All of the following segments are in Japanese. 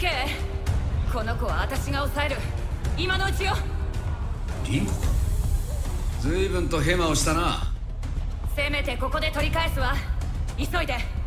ケこの子は私が抑える。今のうちよ。リンコか。随分とヘマをしたな。せめてここで取り返すわ。急いで。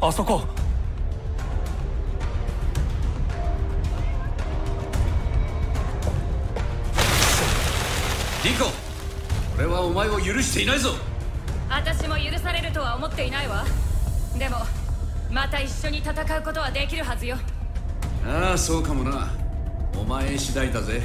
あそこ。リコ。俺はお前を許していないぞ。私も許されるとは思っていないわ。でもまた一緒に戦うことはできるはずよ。ああそうかもな。お前次第だぜ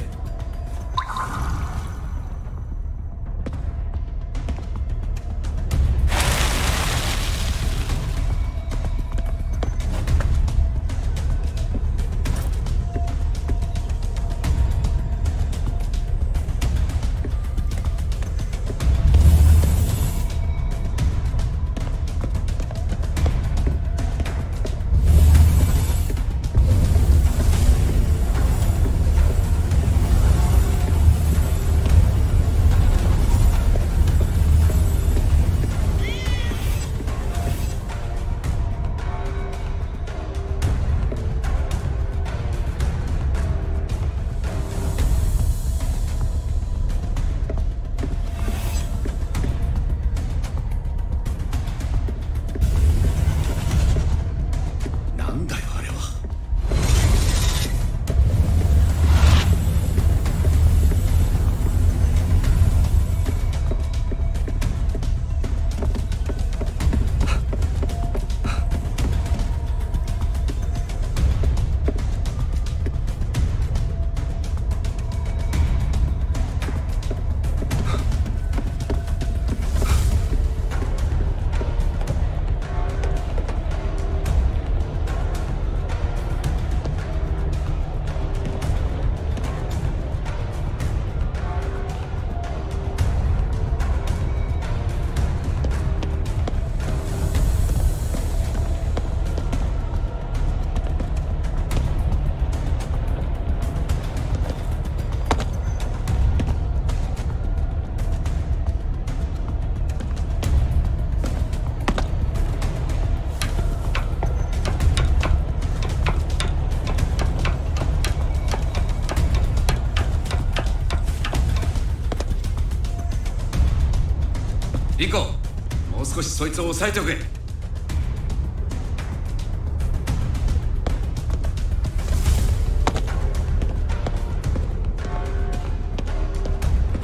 そいつを抑えておけ。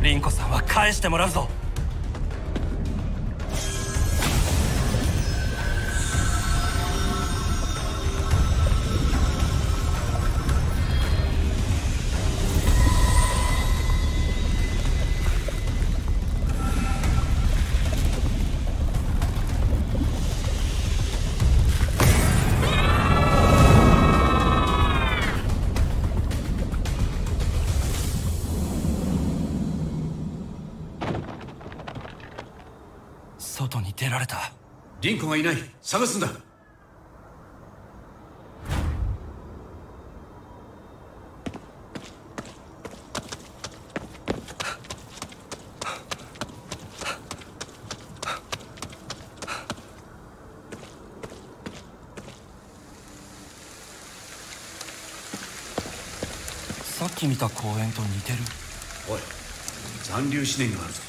凛子さんは返してもらうぞ。外に出られた。リンコがいない。探すんだ。さっき見た公園と似てる。おい残留思念があるぞ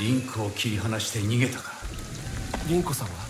リンクを切り離して逃げたか凛子さんは？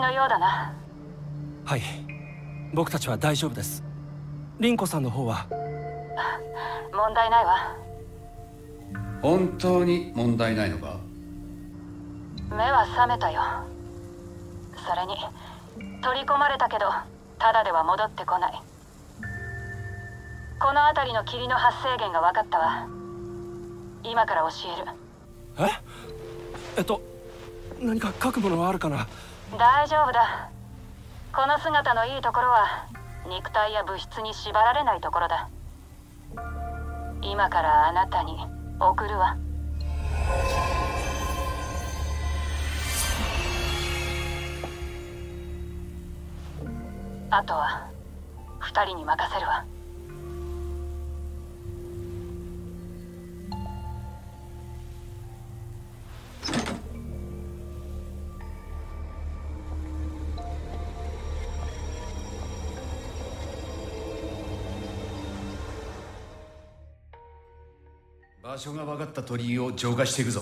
のようだな。はい。僕たちは大丈夫です。凛子さんの方は？問題ないわ。本当に問題ないのか？目は覚めたよ。それに取り込まれたけどただでは戻ってこない。この辺りの霧の発生源が分かったわ。今から教える。え？えっと何か書くものはあるかな？大丈夫だ。この姿のいいところは肉体や物質に縛られないところだ。今からあなたに送るわ。あとは二人に任せるわ。場所が分かった鳥居を浄化していくぞ。